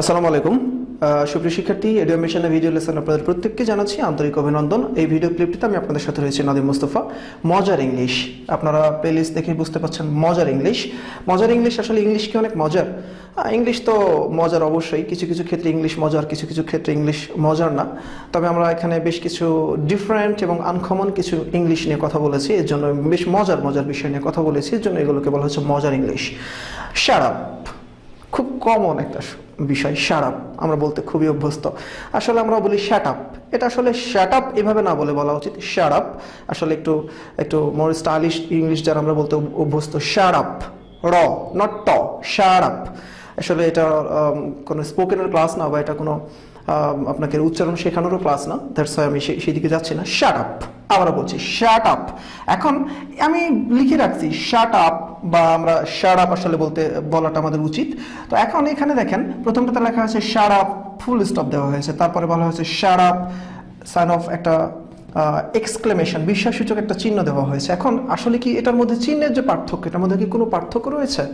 আসসালামু আলাইকুম। সুপ্রিয় শিক্ষার্থী, এডিও মিশনের ভিডিও লেসন আপনাদের প্রত্যেককে জানাচ্ছি আন্তরিক অভিনন্দন। এই ভিডিও ক্লিপটিতে আমি আপনাদের সাথে রয়েছে নাদিম মুস্তফা। মজার ইংলিশ আপনারা প্লেলিস্ট দেখে বুঝতে পারছেন মজার ইংলিশ মজার ইংলিশ আসলে ইংলিশ কি অনেক মজার? ইংলিশ তো মজার অবশ্যই। কিছু কিছু ক্ষেত্রে ইংলিশ মজার, কিছু কিছু ক্ষেত্রে ইংলিশ মজার না। তবে আমরা এখানে বেশ কিছু ডিফারেন্ট এবং আনকমন কিছু ইংলিশ নিয়ে কথা বলেছি। এর জন্য বেশ মজার মজার বিষয় নিয়ে কথা বলেছি। এর জন্য এগুলোকে বলা হচ্ছে মজার ইংলিশ শারাপ খুব কমন একটা বিষয় শারাপ আমরা বলতে খুবই অভ্যস্ত। আসলে আমরা বলি শ্যাট আপ এটা আসলে শ্যাট আপ এভাবে না বলে বলা উচিত শ্যাট আপ আসলে একটু একটু মোর স্টাইলিশ ইংলিশ যারা আমরা বলতে অভ্যস্ত shut up or not to shut up আসলে এটা কোনো স্পোকেনের ক্লাস না বা এটা কোনো আপনাকে উচ্চারণ শেখানোরও ক্লাস না দ্যাটস আমি সেই দিকে যাচ্ছি না। শাট আপ আমরা বলছি শার্ট আপ এখন আমি লিখে রাখছি শাট আপ বা আমরা শাট আপ আসলে বলতে, বলাটা আমাদের উচিত। তো এখন এখানে দেখেন, প্রথমটাতে লেখা আছে শাট আপ ফুল স্টপ দেওয়া হয়েছে। তারপরে বলা হয়েছে শাট আপ সাইন অফ একটা এক্সক্লেমেশন বিশ্বাসসূচক একটা চিহ্ন দেওয়া হয়েছে। এখন আসলে কি এটার মধ্যে চিহ্নের যে পার্থক্য, এটার মধ্যে কি কোনো পার্থক্য রয়েছে?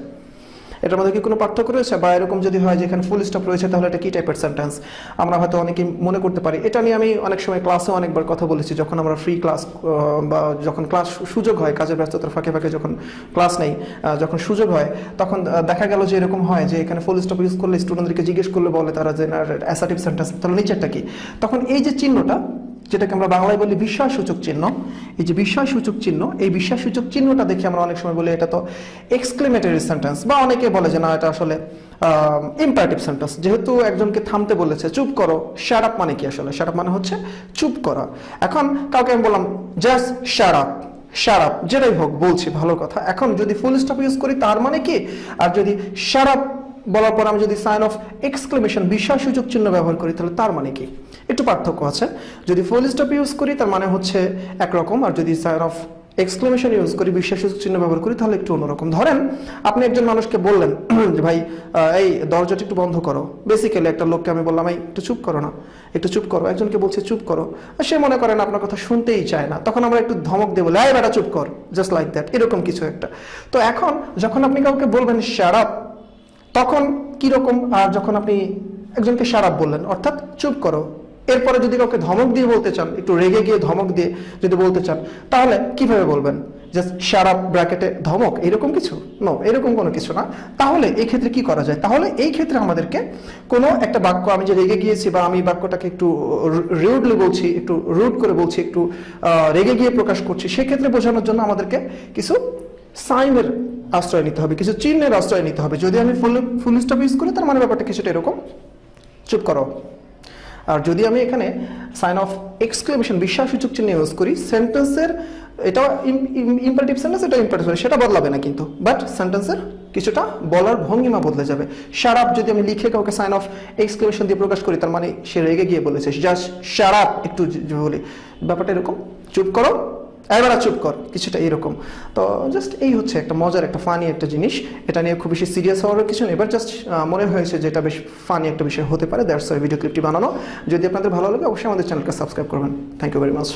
এটার মধ্যে কি কোনো পার্থক্য রয়েছে? বা এরকম যদি হয় যে এখানে ফুল স্টপ রয়েছে, তাহলে এটা কি টাইপের সেন্টেন্স আমরা হয়তো অনেকে মনে করতে পারি। এটা নিয়ে আমি অনেক সময় ক্লাসে অনেকবার কথা বলেছি, যখন আমরা ফ্রি ক্লাস বা যখন ক্লাস সুযোগ হয়, কাজের ব্যস্ততার ফাঁকে ফাঁকে যখন ক্লাস নেই যখন সুযোগ হয়, তখন দেখা গেল যে এরকম হয় যে এখানে ফুল স্টপ ইউজ করলে স্টুডেন্টদেরকে জিজ্ঞেস করলে বলে তারা যে অ্যাসাটিভ সেন্টেন্স তাহলে নিচেরটা কি? তখন এই যে চিহ্নটা যেটাকে আমরা বাংলায় বলি বিস্ময়সূচক চিহ্ন। এই যে বিস্ময়সূচক চিহ্ন, এই বিস্ময়সূচক চিহ্নটা দেখে আমরা অনেক সময় বলি এটা তো এক্সক্লেমেটরি সেন্টেন্স বা অনেকে বলে যে না, এটা আসলে ইম্পারেটিভ সেন্টেন্স যেহেতু একজনকে থামতে বলেছে, চুপ করো শারাপ মানে কি আসলে? শারাপ মানে হচ্ছে, চুপ করা। এখন কাউকে আমি বললাম জাস্ট শারাপ শারাপ যেটাই হোক, বলছি, ভালো কথা। এখন যদি ফুল স্টপ ইউজ করি, তার মানে কি? আর যদি শারাপ বলার পর আমি যদি সাইন অফ এক্সক্লেমেশন বিস্ময়সূচক চিহ্ন ব্যবহার করি, তাহলে তার মানে কি? একটু পার্থক্য আছে। যদি ফুল স্টপ ইউজ করি, তার মানে হচ্ছে একরকম। আর যদি সাইন অফ এক্সক্লেমেশন ইউজ করি বিশ্বাসসূচক চিহ্ন ব্যবহার করি, তাহলে একটু অন্যরকম। ধরেন, আপনি একজন মানুষকে বললেন, যে ভাই এই দরজাটা একটু বন্ধ করো। বেসিক্যালি একটা লোককে আমি বললাম, এই, একটু চুপ করো না। একটু চুপ করো। একজনকে বলছে, চুপ করো। সে মনে করেন আপনার কথা শুনতেই চায় না। তখন আমরা একটু ধমক দেবো এই, বেটা, চুপ কর। জাস্ট লাইক দ্যাট এরকম কিছু একটা। তো এখন, যখন আপনি কাউকে বলবেন শারাপ তখন কীরকম যখন আপনি একজনকে সারাপ বললেন, অর্থাৎ চুপ করো, এরপরে যদি কাউকে ধমক দিয়ে বলতে চান, একটু রেগে গিয়ে ধমক দিয়ে যদি বলতে চান, তাহলে কীভাবে বলবেন? জাস্ট সারাপ ব্র্যাকেটে ধমক, এরকম কিছু? নো এরকম কোনো কিছু না। তাহলে এই ক্ষেত্রে কি করা যায়? তাহলে এই ক্ষেত্রে আমাদেরকে কোনো একটা বাক্য, আমি যে রেগে গিয়েছি বা আমি বাক্যটাকে একটু রিউডলি বলছি, একটু রুড করে বলছি, একটু রেগে গিয়ে প্রকাশ করছি, সেক্ষেত্রে বোঝানোর জন্য আমাদেরকে কিছু সাইনের আশ্রয় নিতে হবে, কিছু চিহ্নের আশ্রয় নিতে হবে। যদি আমি ফুল ফুল স্টপ ইউজ করি, তার মানে ব্যাপারটা কিছুটা এরকম। চুপ করো। আর যদি আমি এখানে সাইন অফ এক্সক্লেমেশন বিশ্বাসসূচক চিহ্ন ইউজ করি সেন্টেন্সের এটা ইম্পারেটিভ সেন্টেন্স এটা ইম্পারেটিভ সেটা বদলাবে না কিন্তু। বাট সেন্টেন্সের কিছুটা বলার ভঙ্গিমা বদলে যাবে। শারাপ যদি আমি লিখে কাউকে সাইন অফ এক্সক্লেমেশন দিয়ে প্রকাশ করি, তার মানে সে রেগে গিয়ে বলেছে জাস্ট শারাপ একটু বলি। ব্যাপারটা এরকম। চুপ করো। এবার চুপ কর, কিছুটা এরকম। তো জাস্ট এই হচ্ছে একটা মজার, একটা ফানি একটা জিনিস। এটা নিয়ে খুব বেশি সিরিয়াস হওয়ার কিছু নেই এবার জাস্ট মনে হয়েছে যে এটা বেশ ফানি একটা বিষয় হতে পারে দ্যাটস ভিডিও ক্লিপটি বানানো। যদি আপনাদের ভালো লাগে, অবশ্যই আমাদের চ্যানেলকে সাবস্ক্রাইব করবেন। Thank you very much